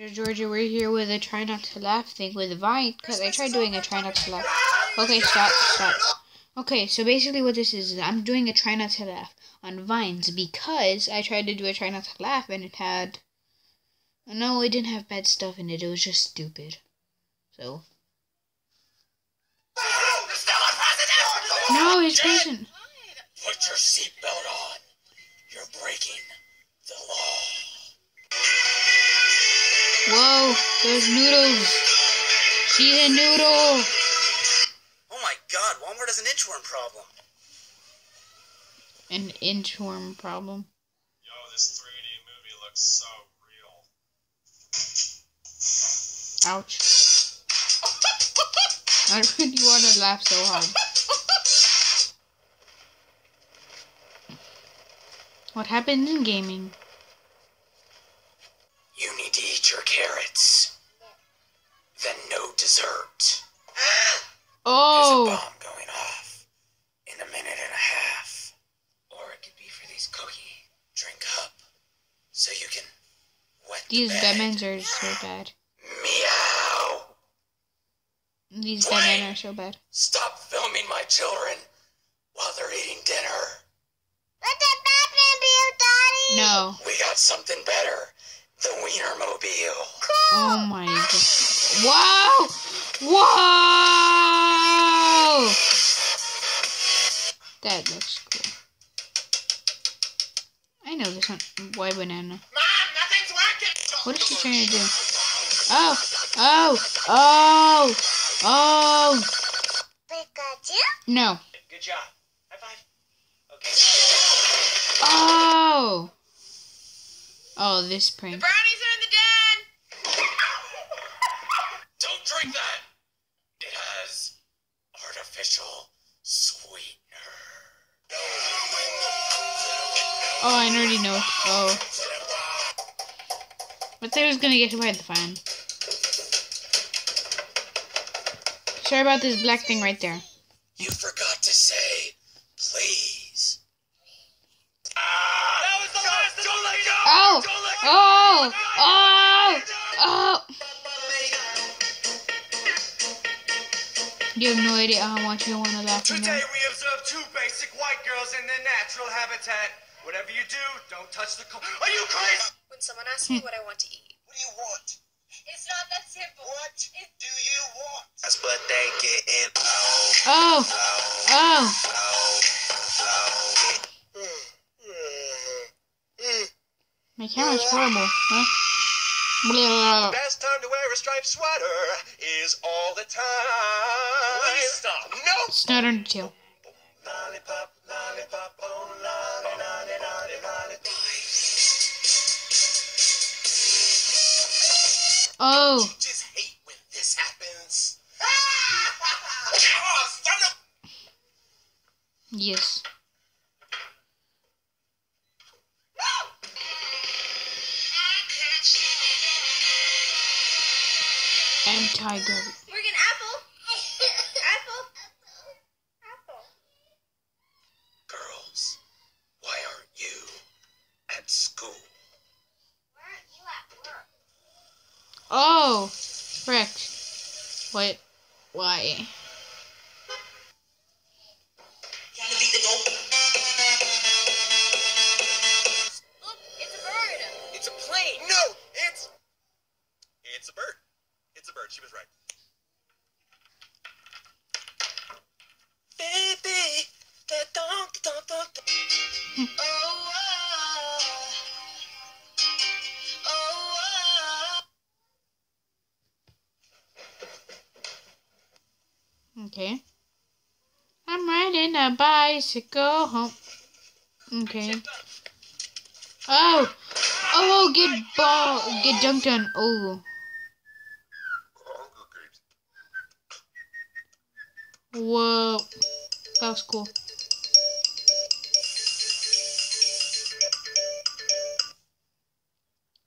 Georgia, we're here with a try not to laugh thing with Vine, because I tried doing a try not to laugh. Okay, stop, stop. Okay, so basically what this is, is I'm doing a try not to laugh on Vines, because I tried to do a try not to laugh, and it had... No, it didn't have bad stuff in it, it was just stupid. So... No, he's president. Put your seatbelt on. You're breaking the law. Whoa, there's noodles. She's a noodle. Oh my god, Walmart has an inchworm problem. An inchworm problem. Yo, this 3D movie looks so real. Ouch. I really want to laugh so hard. What happens in gaming? You need to eat your carrots. Then no dessert. Oh. There's a Oh, bomb going off in a minute and a half. Or it could be for these cookie drink up so you can wet the these bed. Batmans are so bad. Meow. These Batman are so bad. Stop filming my children while they're eating dinner. Let the Batman be your daddy. No. We got something better. The Wienermobile. Oh my god. Wow! Whoa! That looks cool. I know this one. Why banana? Mom, nothing's working. What is she trying to do? Oh! Oh! Oh! Oh! Pikachu. No. Good job. High five. Okay. Oh! Oh, this prank. The Brownies are in the den. Don't drink that. It has artificial sweetener. Oh, I already know. Oh. But they was gonna get hit by the fan. Sorry about this black thing right there. You forgot Oh! Oh! Oh! You have no idea how much I want to laugh right now. Today we observe two basic white girls in their natural habitat. Whatever you do, don't touch the. Co- Are you crazy? When someone asks me what I want to eat, What do you want? it's not that simple. What do you want? That's what they getting. Oh! Oh! My camera's horrible. Huh? Blah. Uh, best time to wear a striped sweater is all the time. Please stop. No. It's not Undertale. Lollipop, lollipop, oh lolly, lolly, lolly, lollipop. Oh! Just hate when this happens. Ah! oh, son of Yes. Anti-gravity. Morgan, apple. apple. Apple. Girls, why aren't you at school? Why aren't you at work? Oh! Frick. Wait. Why? Look, it's a bird. It's a plane. No, it's it's a bird. It's a bird. She was right. Baby, that dong, dong, dong, dong. oh, ah. oh, ah. Okay. I'm riding a bicycle home. Okay. Oh! Oh, get ball, get dunked on. Oh. Whoa. That was cool.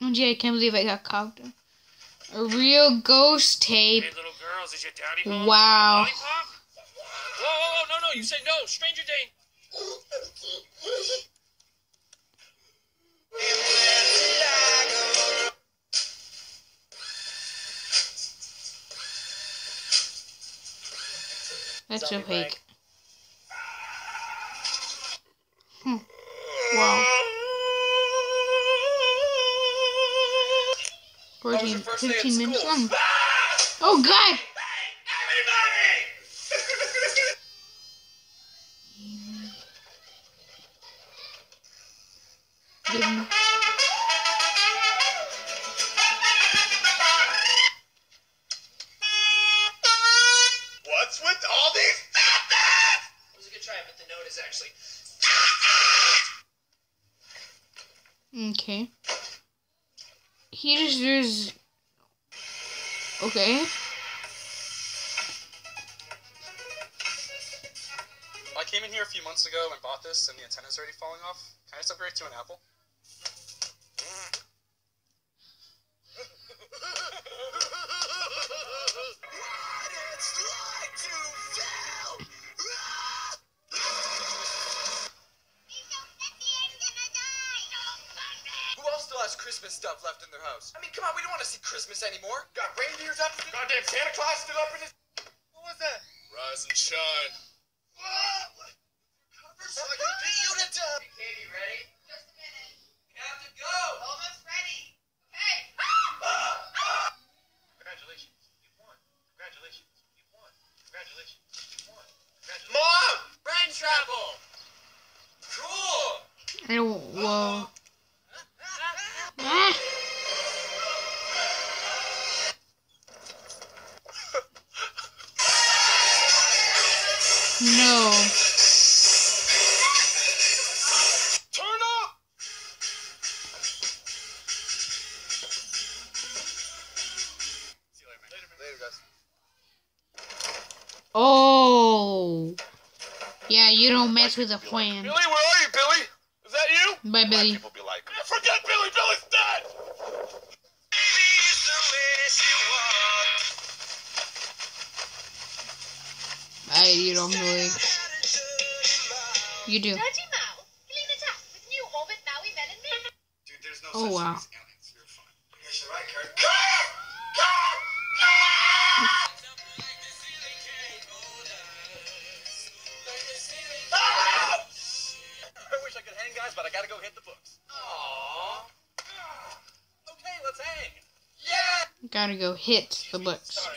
Oh gee, I can't believe I got cocked. A real ghost tape. Hey, little girls, is your daddy home? Wow. Lollipop? Whoa, whoa, whoa, no, no, you say no. Stranger danger. That's Zombie Frank. fake. Hmm. Wow. 14, your first day at 15 minutes long. Oh god! Okay. He just there's. Okay. I came in here a few months ago and bought this, and the antenna's already falling off. Can I just upgrade to an Apple? Mm. Christmas stuff left in their house? I mean, come on, we don't want to see Christmas anymore. Got reindeers up goddamn Santa Claus still up in. What was that? Rise and shine. Oh. Yeah, you don't mess with a friend. Billy, where are you, Billy? Is that you? Bye, Billy. People be like, forget Billy, Billy's dead! I you don't know it. You do. Dirty Mao. Clean it up with new Orbit Maui Melon Mint. Dude, there's no Oh, such wow. But I gotta go hit the books. Aww. Okay, let's hang. Yeah! Gotta go hit the books.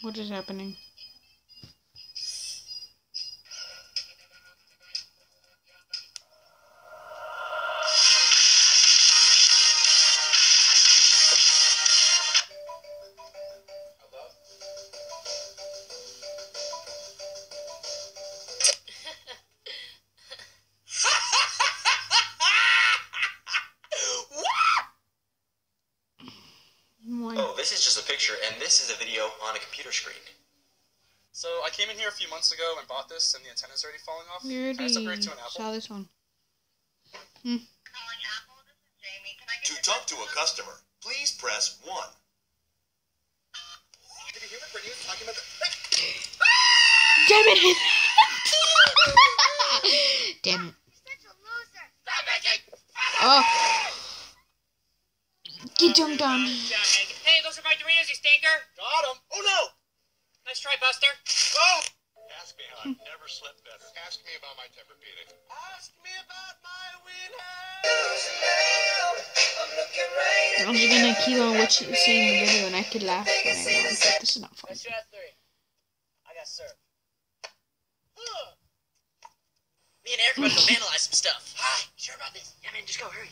What is happening? And this is a video on a computer screen. So I came in here a few months ago and bought this, and the antenna's already falling off. We Can I just upgrade already an Apple? saw this one. Calling hmm. Apple. This is Jamie. Can I To talk to a customer, please press 1. Um, Did you hear what Brittany was talking about? The- Damn it! Damn it. such a loser? Oh. Get jumped on. Hey, those are my Doritos, you stinker. Got him. Oh no. Nice try, Buster. Oh. Ask me how I've never slept better. Ask me about my Tempur-Pedic. Ask me about my win. I'm just gonna keep on watching, seeing the video, and I could laugh when I want, but this is not fun. Let's try three. I got served. Me and Eric are about to go vandalize some stuff. Hi, sure about this? Yeah, man, just go, hurry.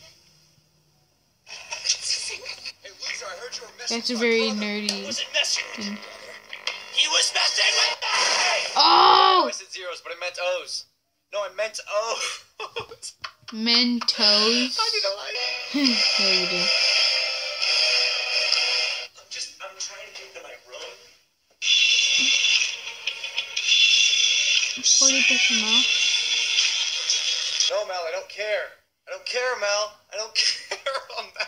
Hey, Lisa, I heard you were messing That's a very nerdy. Thing. He was messing with me. Oh, I said zeros, but I meant O's. No, I meant O's. Mentos. I didn't like it. yeah, you do. I'm just, I'm trying to get to my room. Forty percent off. No, Mel, I don't care. I don't care, Mel. I don't care, oh, Mel.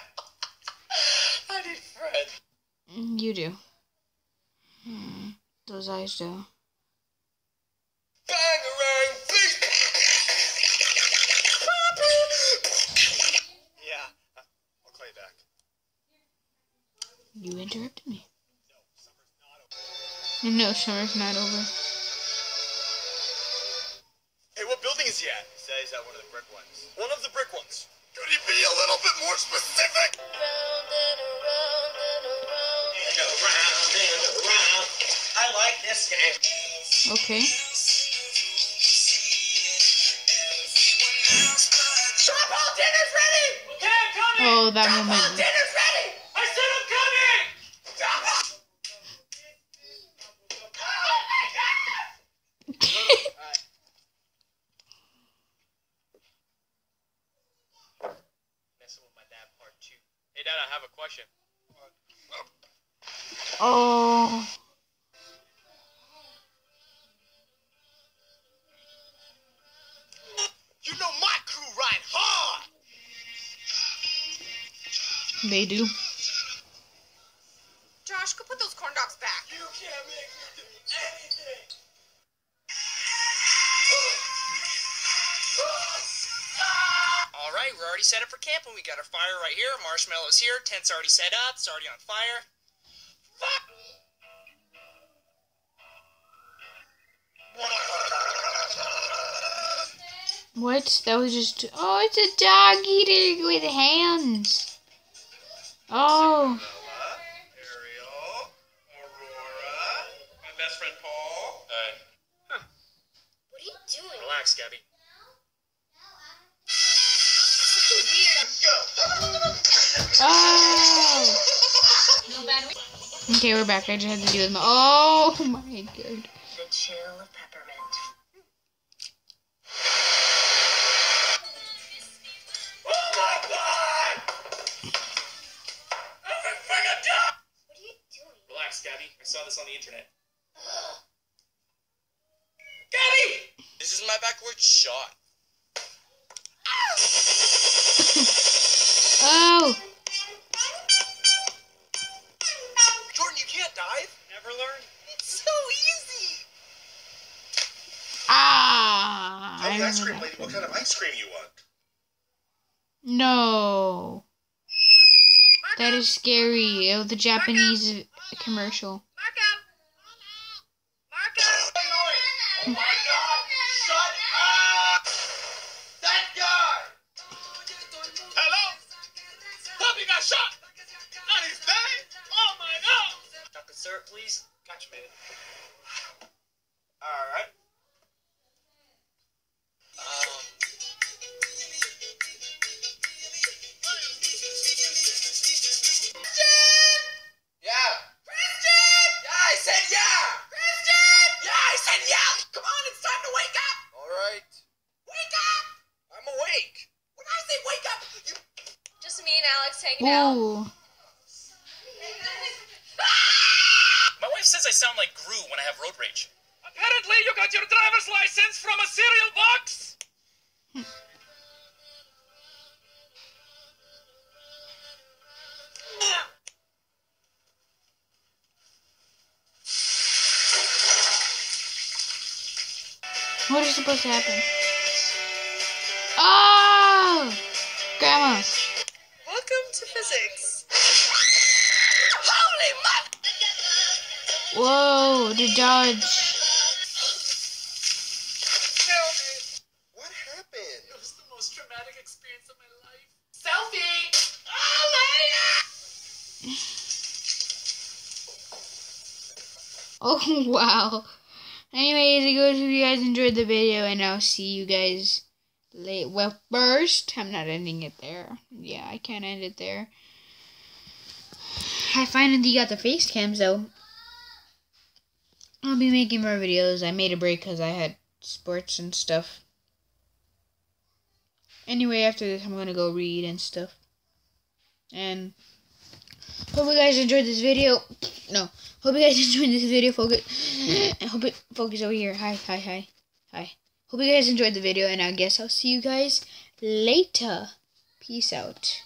I need Fred. Mm, You do. Hmm. Those eyes do. Bangarang, please. yeah, I'll call you back. Interrupted me. No, summer's not over. Hey, what building is he at? He said he's at one of the brick ones. One of the brick ones. Could he be a little bit more specific? I like this game. Okay. Shopaholic dinner's ready! Okay, I'm coming! Oh, that Shopaholic moment. dinner's ready! I said I'm coming! Shopaholic- Oh my God! Messing with my dad part two. Hey, Dad, I have a question. Oh. They do. Josh, go put those corn dogs back. You can't make me do anything! All right, we're already set up for camping. We got our fire right here. Marshmallows here. Tent's already set up. It's already on fire. Fuck! What? That was just. Oh, it's a dog eating with hands. Oh. Ariel, Aurora, my best friend Paul. Uh, What are you doing? relax, Gabby. Oh. Okay, we're back. I just had to do with my. Oh my god. The chill of peppermint. Shot. Oh. Jordan, you can't dive? Never learn. It's so easy! Ah. Tell I the ice cream lady what kind of ice cream you want. No. That is scary. Oh, the Japanese commercial. Syrup, please. Gotcha, baby. Alright. Wife says I sound like Gru when I have road rage. Apparently, you got your driver's license from a cereal box! What is supposed to happen? Oh! Grandma. Welcome to physics. Whoa, the dodge. What happened? It was the most traumatic experience of my life. Selfie! Oh my oh, wow. Anyways, I guess if you guys enjoyed the video, and I'll see you guys late. Well, first, I'm not ending it there. Yeah, I can't end it there. I finally got the face cams, though. I'll be making more videos. I made a break because I had sports and stuff. Anyway, after this, I'm gonna go read and stuff. And hope you guys enjoyed this video. No, hope you guys enjoyed this video. Focus. I hope it focus over here. Hi, hi, hi, hi. Hope you guys enjoyed the video, and I guess I'll see you guys later. Peace out.